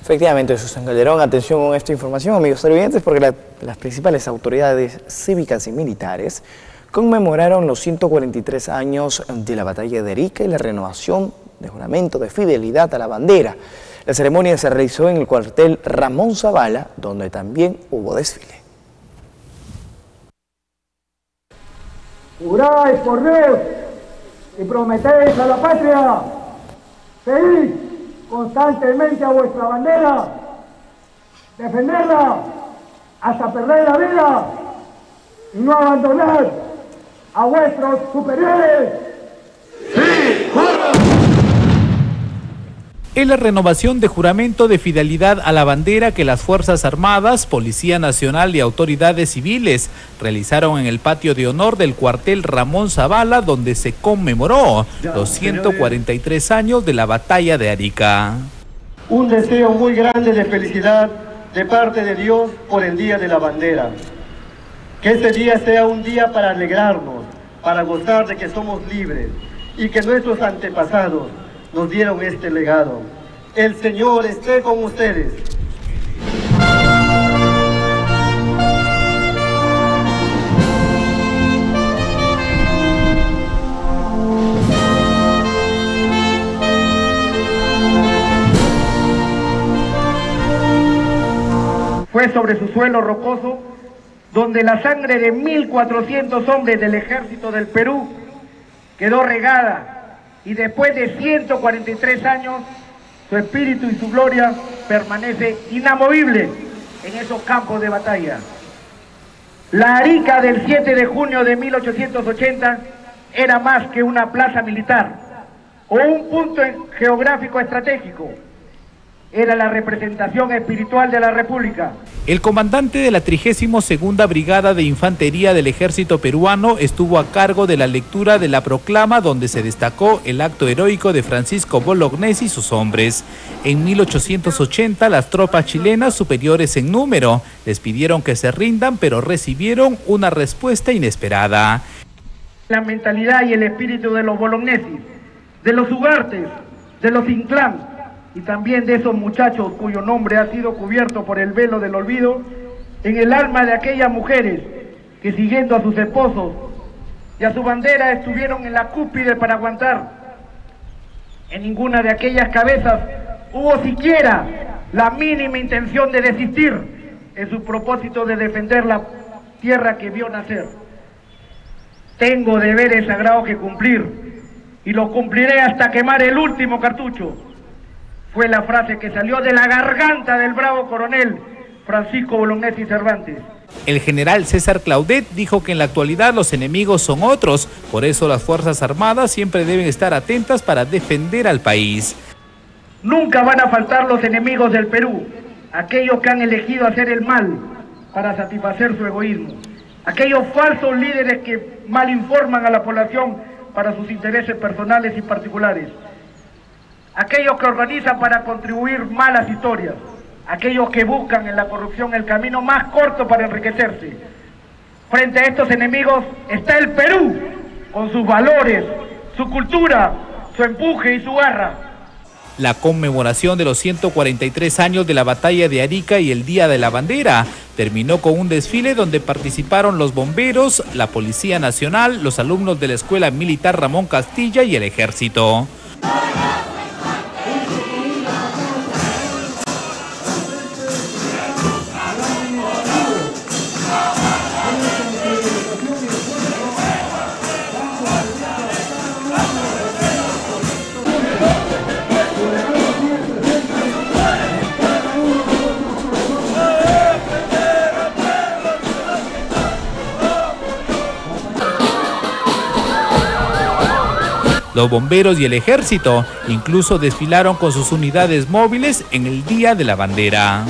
Efectivamente, Susan Calderón, atención con esta información, amigos televidentes, porque las principales autoridades cívicas y militares conmemoraron los 143 años de la batalla de Arica y la renovación de juramento de fidelidad a la bandera. La ceremonia se realizó en el cuartel Ramón Zavala, donde también hubo desfile. Juráis por Dios y prometéis a la patria seguir constantemente a vuestra bandera, defenderla hasta perder la vida y no abandonar a vuestros superiores. ¡Sí, es la renovación de juramento de fidelidad a la bandera que las Fuerzas Armadas, Policía Nacional y autoridades civiles realizaron en el patio de honor del cuartel Ramón Zavala, donde se conmemoró los 143 años de la batalla de Arica. Un deseo muy grande de felicidad de parte de Dios por el Día de la Bandera. Que este día sea un día para alegrarnos, para gozar de que somos libres y que nuestros antepasados nos dieron este legado. El Señor esté con ustedes. Fue sobre su suelo rocoso donde la sangre de 1.400 hombres del ejército del Perú quedó regada y después de 143 años, su espíritu y su gloria permanece inamovible en esos campos de batalla. La Arica del 7 de junio de 1880 era más que una plaza militar o un punto geográfico estratégico era la representación espiritual de la República. El comandante de la 32 Brigada de Infantería del Ejército Peruano estuvo a cargo de la lectura de la proclama donde se destacó el acto heroico de Francisco Bolognesi y sus hombres. En 1880 las tropas chilenas superiores en número les pidieron que se rindan pero recibieron una respuesta inesperada. La mentalidad y el espíritu de los Bolognesi, de los Ugartes, de los Inclán, y también de esos muchachos cuyo nombre ha sido cubierto por el velo del olvido, en el alma de aquellas mujeres que siguiendo a sus esposos y a su bandera estuvieron en la cúpide para aguantar. En ninguna de aquellas cabezas hubo siquiera la mínima intención de desistir en su propósito de defender la tierra que vio nacer. Tengo deberes sagrados que cumplir y los cumpliré hasta quemar el último cartucho fue la frase que salió de la garganta del bravo coronel Francisco Bolognesi Cervantes. El general César Claudet dijo que en la actualidad los enemigos son otros, por eso las Fuerzas Armadas siempre deben estar atentas para defender al país. Nunca van a faltar los enemigos del Perú, aquellos que han elegido hacer el mal para satisfacer su egoísmo, aquellos falsos líderes que mal informan a la población para sus intereses personales y particulares aquellos que organizan para contribuir malas historias, aquellos que buscan en la corrupción el camino más corto para enriquecerse. Frente a estos enemigos está el Perú, con sus valores, su cultura, su empuje y su garra. La conmemoración de los 143 años de la batalla de Arica y el Día de la Bandera terminó con un desfile donde participaron los bomberos, la Policía Nacional, los alumnos de la Escuela Militar Ramón Castilla y el Ejército. Los bomberos y el ejército incluso desfilaron con sus unidades móviles en el Día de la Bandera.